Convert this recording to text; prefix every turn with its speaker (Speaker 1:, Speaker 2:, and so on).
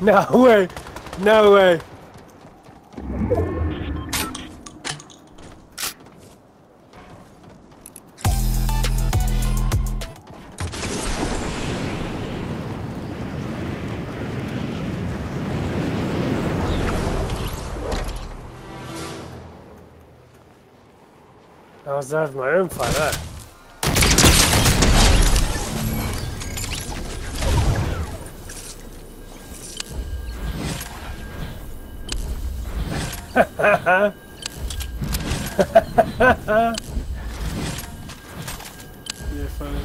Speaker 1: No way. No way. I was having my own fight there. Eh?
Speaker 2: Yeah, funny.